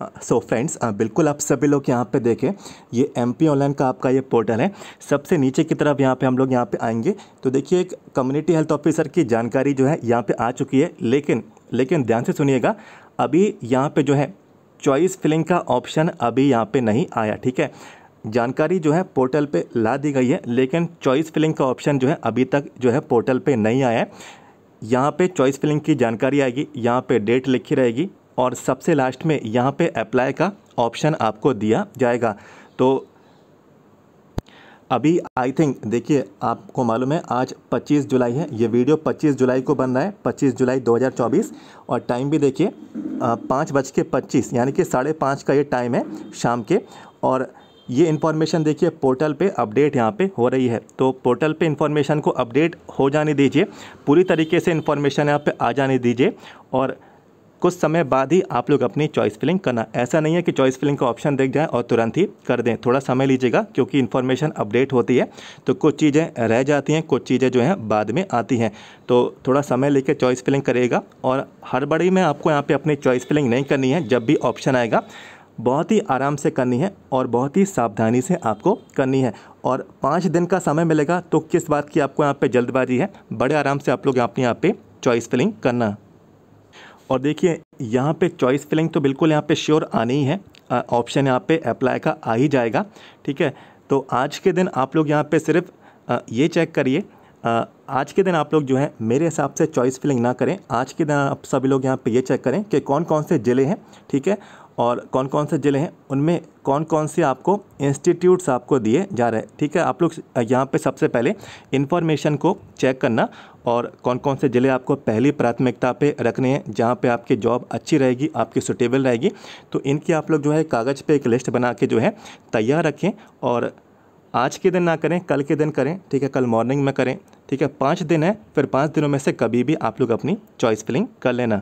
So friends बिल्कुल आप सभी लोग यहाँ पे देखें, ये एम पी ऑनलाइन का आपका ये पोर्टल है। सबसे नीचे की तरफ़ यहाँ पे हम लोग यहाँ पे आएँगे। तो देखिए, एक कम्युनिटी हेल्थ ऑफिसर की जानकारी जो है यहाँ पे आ चुकी है। लेकिन लेकिन ध्यान से सुनिएगा, अभी यहाँ पे जो है चॉइस फिलिंग का ऑप्शन अभी यहाँ पे नहीं आया, ठीक है? जानकारी जो है पोर्टल पे ला दी गई है, लेकिन चॉइस फिलिंग का ऑप्शन जो है अभी तक जो है पोर्टल पे नहीं आया है। यहाँ पे चॉइस फिलिंग की जानकारी आएगी, यहाँ पे डेट लिखी रहेगी। और सबसे लास्ट में यहाँ पे अप्लाई का ऑप्शन आपको दिया जाएगा। तो अभी आई थिंक देखिए, आपको मालूम है, आज 25 जुलाई है। ये वीडियो 25 जुलाई को बन रहा है 25 जुलाई 2024 और टाइम भी देखिए पाँच बज के पच्चीस, यानी कि साढ़े पाँच का ये टाइम है शाम के। और ये इन्फॉर्मेशन देखिए पोर्टल पे अपडेट यहाँ पे हो रही है। तो पोर्टल पे इन्फॉर्मेशन को अपडेट हो जाने दीजिए। पूरी तरीके से इन्फॉर्मेशन यहाँ पे आ जाने दीजिए। और कुछ समय बाद ही आप लोग अपनी चॉइस फिलिंग करना। ऐसा नहीं है कि चॉइस फिलिंग का ऑप्शन देख जाए और तुरंत ही कर दें। थोड़ा समय लीजिएगा क्योंकि इन्फॉर्मेशन अपडेट होती है तो कुछ चीज़ें रह जाती हैं, कुछ चीज़ें जो हैं बाद में आती हैं। तो थोड़ा समय लेकर चॉइस फिलिंग करेगा और हड़बड़ी में आपको यहाँ पर अपनी चॉइस फिलिंग नहीं करनी है, जब भी ऑप्शन आएगा, बहुत ही आराम से करनी है और बहुत ही सावधानी से आपको करनी है। और पाँच दिन का समय मिलेगा तो किस बात की आपको यहाँ पे जल्दबाजी है? बड़े आराम से आप लोग अपने यहाँ पे चॉइस फिलिंग करना। और देखिए, यहाँ पे चॉइस फिलिंग तो बिल्कुल यहाँ पे श्योर आने ही है। ऑप्शन यहाँ पे अप्लाई का आ ही जाएगा, ठीक है? तो आज के दिन आप लोग यहाँ पे सिर्फ़ ये चेक करिए। आज के दिन आप लोग जो है, मेरे हिसाब से चॉइस फिलिंग ना करें। आज के दिन आप सभी लोग यहाँ पे ये चेक करें कि कौन कौन से ज़िले हैं, ठीक है? और कौन कौन से ज़िले हैं, उनमें कौन कौन से आपको इंस्टीट्यूट्स आपको दिए जा रहे हैं। ठीक है, आप लोग यहाँ पे सबसे पहले इन्फॉर्मेशन को चेक करना और कौन कौन से ज़िले आपको पहली प्राथमिकता पे रखने हैं, जहाँ पे आपकी जॉब अच्छी रहेगी, आपकी सुटेबल रहेगी। तो इनकी आप लोग जो है कागज़ पर एक लिस्ट बना के जो है तैयार रखें और आज के दिन ना करें, कल के दिन करें, ठीक है, कल मॉर्निंग में करें। ठीक है, पाँच दिन है, फिर पाँच दिनों में से कभी भी आप लोग अपनी चॉइस फिलिंग कर लेना।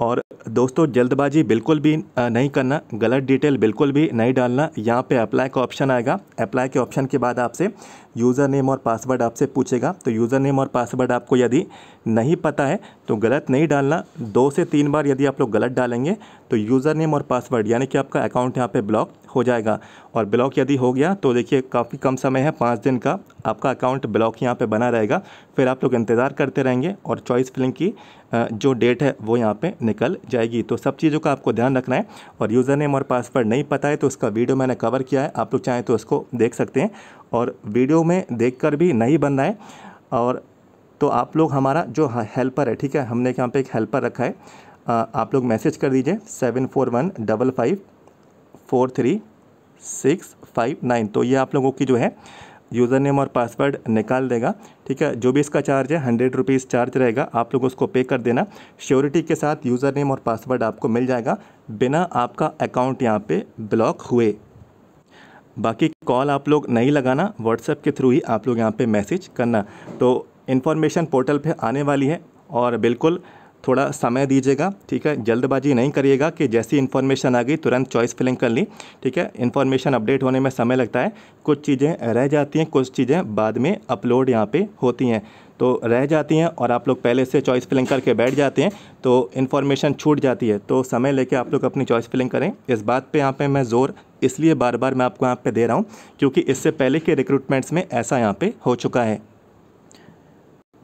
और दोस्तों, जल्दबाजी बिल्कुल भी नहीं करना, गलत डिटेल बिल्कुल भी नहीं डालना। यहाँ पे अप्लाई का ऑप्शन आएगा। अप्लाई के ऑप्शन के बाद आपसे यूज़र नेम और पासवर्ड आपसे पूछेगा। तो यूज़र नेम और पासवर्ड आपको यदि नहीं पता है तो गलत नहीं डालना। दो से तीन बार यदि आप लोग गलत डालेंगे तो यूज़र नेम और पासवर्ड यानी कि आपका अकाउंट यहाँ पर ब्लॉक हो जाएगा। और ब्लॉक यदि हो गया तो देखिए काफ़ी कम समय है, पाँच दिन का। आपका अकाउंट ब्लॉक यहाँ पे बना रहेगा। फिर आप लोग इंतज़ार करते रहेंगे और चॉइस फिलिंग की जो डेट है, वो यहाँ पे निकल जाएगी। तो सब चीज़ों का आपको ध्यान रखना है और यूज़र नेम और पासवर्ड नहीं पता है तो उसका वीडियो मैंने कवर किया है। आप लोग चाहें तो उसको देख सकते हैं। और वीडियो में देख भी नहीं बनना है। और तो आप लोग हमारा जो हेल्पर है, ठीक है, हमने यहाँ पर एक हेल्पर रखा है। आप लोग मैसेज कर दीजिए seven four one double five four three six five nine. तो ये आप लोगों की जो है यूज़र नेम और पासवर्ड निकाल देगा, ठीक है? जो भी इसका चार्ज है, हंड्रेड रुपीज़ चार्ज रहेगा, आप लोग उसको पे कर देना। श्योरिटी के साथ यूज़र नेम और पासवर्ड आपको मिल जाएगा बिना आपका अकाउंट यहाँ पे ब्लॉक हुए। बाकी कॉल आप लोग नहीं लगाना, व्हाट्सएप के थ्रू ही आप लोग यहाँ पे मैसेज करना। तो इन्फॉर्मेशन पोर्टल पे आने वाली है और बिल्कुल थोड़ा समय दीजिएगा, ठीक है? जल्दबाजी नहीं करिएगा कि जैसी इन्फॉर्मेशन आ गई, तुरंत चॉइस फिलिंग कर ली, ठीक है? इन्फॉर्मेशन अपडेट होने में समय लगता है। कुछ चीज़ें रह जाती हैं, कुछ चीज़ें बाद में अपलोड यहाँ पर होती हैं। तो रह जाती हैं और आप लोग पहले से चॉइस फिलिंग करके बैठ जाते हैं तो इन्फॉर्मेशन छूट जाती है। तो समय लेके आप लोग अपनी चॉइस फिलिंग करें। इस बात पे यहाँ पे मैं ज़ोर इसलिए बार बार मैं आपको यहाँ पे दे रहा हूँ, क्योंकि इससे पहले के रिक्रूटमेंट्स में ऐसा यहाँ पे हो चुका है।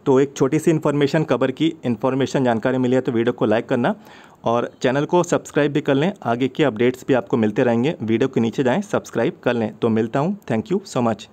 तो एक छोटी सी इन्फॉर्मेशन कबर की इन्फॉर्मेशन जानकारी मिली है तो वीडियो को लाइक करना और चैनल को सब्सक्राइब भी कर लें। आगे के अपडेट्स भी आपको मिलते रहेंगे। वीडियो के नीचे जाएँ सब्सक्राइब कर लें। तो मिलता हूँ। Thank you so much